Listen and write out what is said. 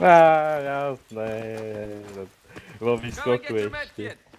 Á, jasné. No. Vo výskoku ešte.